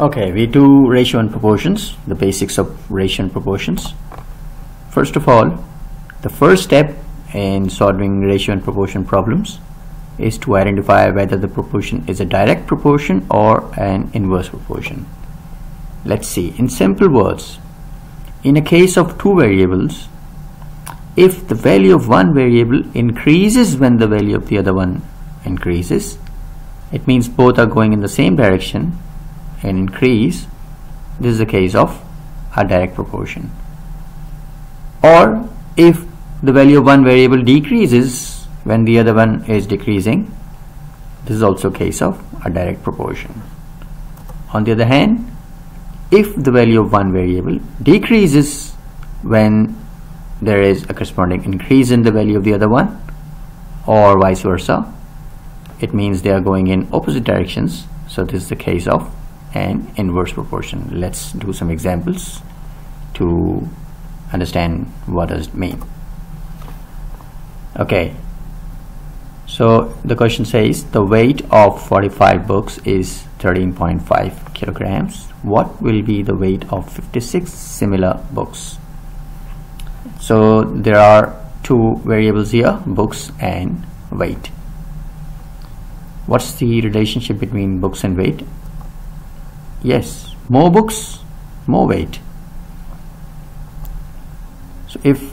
Okay, we do ratio and proportions, the basics of ratio and proportions. First of all, the first step in solving ratio and proportion problems is to identify whether the proportion is a direct proportion or an inverse proportion. Let's see, in simple words, in a case of two variables, if the value of one variable increases when the value of the other one increases, it means both are going in the same direction and increase this is the case of a direct proportion. Or if the value of one variable decreases when the other one is decreasing this is also a case of a direct proportion. On the other hand if the value of one variable decreases when there is a corresponding increase in the value of the other one or vice versa it means they are going in opposite directions. So this is the case of and inverse proportion. Let's do some examples to understand what does it mean. Okay. So the question says the weight of 45 books is 13.5 kilograms. What will be the weight of 56 similar books? So there are two variables here books and weight. What's the relationship between books and weight yes. More books more weight. So if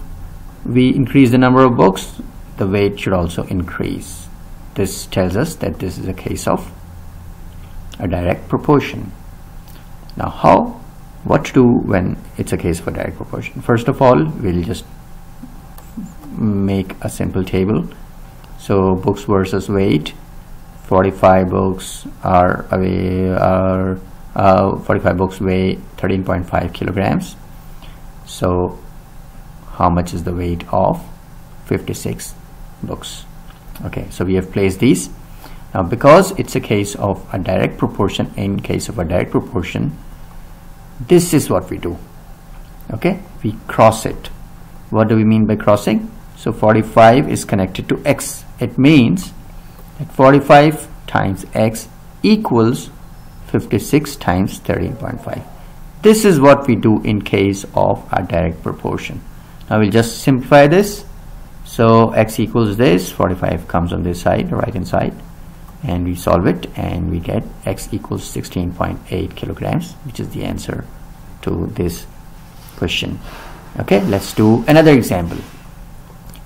we increase the number of books the weight should also increase. This tells us that this is a case of a direct proportion. Now how what to do when it's a case for direct proportion? First of all we'll just make a simple table. So books versus weight 45 books are are uh, 45 books weigh 13.5 kilograms. So how much is the weight of 56 books? Okay so we have placed these. Now because it's a case of a direct proportion in case of a direct proportion this is what we do. Okay we cross it. What do we mean by crossing? So 45 is connected to x. It means that 45 times x equals 56 times 13.5 this is what we do in case of a direct proportion. Now we'll just simplify this. So x equals this 45 comes on this side right hand side and we solve it and we get x equals 16.8 kilograms which is the answer to this question. Okay let's do another example.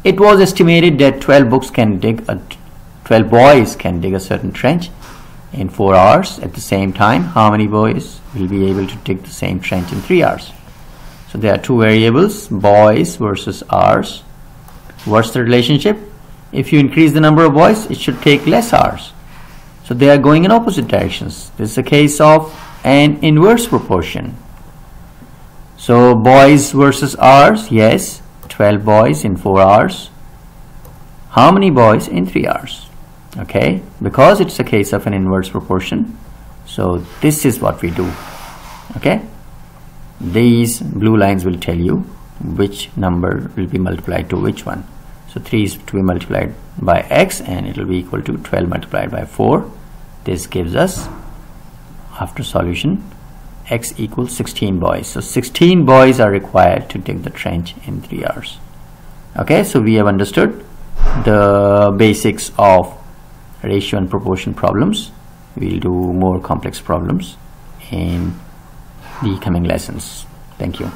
It was estimated that 12 books can dig a 12 boys can dig a certain trench in 4 hours at the same time how many boys will be able to dig the same trench in 3 hours? So there are two variables boys versus hours. What's the relationship? If you increase the number of boys it should take less hours. So they are going in opposite directions. This is a case of an inverse proportion. So boys versus hours yes 12 boys in 4 hours. How many boys in 3 hours okay? Because it's a case of an inverse proportion so this is what we do. Okay? These blue lines will tell you which number will be multiplied to which one. So 3 is to be multiplied by x and it will be equal to 12 multiplied by 4 this gives us after solution x equals 16 boys. So 16 boys are required to dig the trench in 3 hours. Okay? So we have understood the basics of ratio and proportion problems. We'll do more complex problems in the coming lessons. Thank you